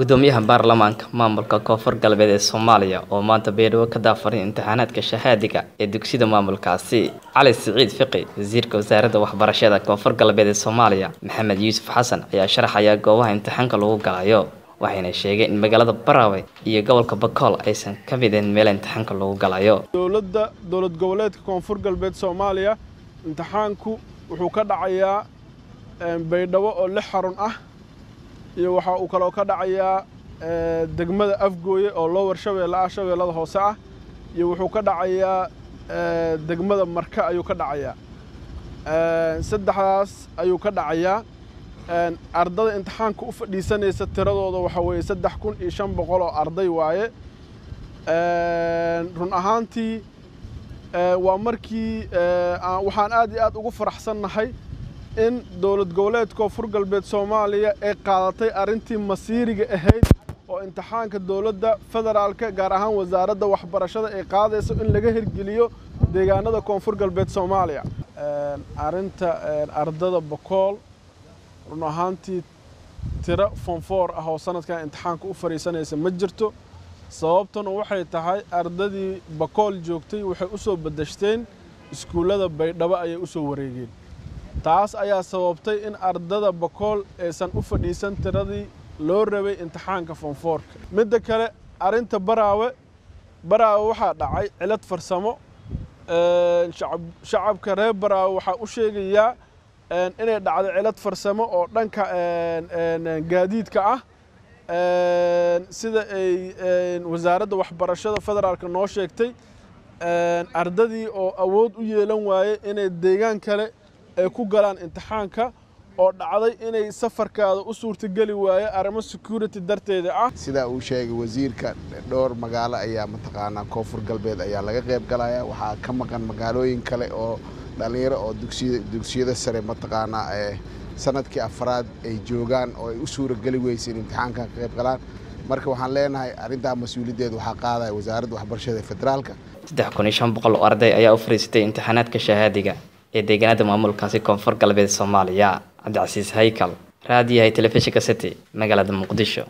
gudoomiyaha baarlamaanka maamulka koonfur galbeed ee soomaaliya oo maanta beedhabo ka daafaray imtixaanaadka shahaadiga ee dugsiyada maamulkaasi cali siciid fiqi wasiirka wasaaradda waxbarashada koonfur galbeed ee soomaaliya maxamed yuusuf xasan ayaa sharaxaya goobaha imtixaanka lagu galayo waxayna sheegeen in magaalada baraawe iyo gobolka bakool aysan ka mideen meel imtixaanka lagu galayo. Dowladda dowlad goboleedka koonfur galbeed soomaaliya imtixaanku wuxuu ka dhacayaa baydhabo oo lix xarun ah iyo waxa uu kaloo ka dhacayaa degmada afgooye oo lower shabeelle ah shabeellada hoose ah iyo wuxuu ka dhacayaa degmada marka ayuu ka dhacayaa. Saddexdaas ayuu ka dhacayaa. Ardada imtixaanka u fadhiisanaysa tiradooda waxa weeye saddex kun iyo shan boqol oo arday waaye. Run ahaantii waa markii waxaan aad iyo aad ugu faraxsannahay in dowlad goboleedka koonfur galbeed soomaaliya ay qaadatay arrintii masiiriga ahayd oo imtixaanka dowladda federaalka gaar ahaan wasaaradda waxbarashada ay qaadayso in laga hirgeliyo deegaanada koonfur galbeed soomaaliya. Arrinta ardada bakool run ahaantii tiro fonfoor ah oo sanadkan imtixaanka u fadhiisanaysa ma jirto. Sababtuna waxay tahay ardadii bakool joogtay waxay u soo badashteen iskuullada baydhabo ayay u soo wareegeen taas ayaa sababtay in ardada bakool aysan u fadhiisan tiradii loo rabay imtixaanka fonfoorka midda kale arrinta baraawe baraawe waxaa dhacay cilad farsamo shacabka reer baraawe waxaa u sheegayaa inay dhacday cilad farsamo oo dhanka gaadiidka ah sida ay wasaaradda waxbarashada federaalka noo sheegtay ardadii oo awood u yeelan waaye inay deegaan kale ay ku galaan imtixaanka oo dhacday inay safarkaada u suurtageli waaye arrimo security darteeda ah. Sidaa uu sheegay wasiirka dhowr magaalo ayaa mataqaanaa koonfur galbeed ayaa laga qayb galaya waxaa ka maqan magaalooyin kale oo dhallinyaro oo dugsiyada sare mataqaanaa sannadkii afraad ay joogaan oo ay u suurageli weysa in imtixaankan ka qayb galaan. Marka waxaan leenahay arrintaa mas'uuliyaddeed waxaa qaadaya wasaaradda waxbarashada ee federaalka. Saddex kun iyo shan boqol oo arday ayaa u fariisatay imtixaanaadka shahaadiga ee deegaanada maamulkaasi koonfur galbeed soomaaliya cabdicasiis haykal raadiyahay telefishinka city magaalada muqdisho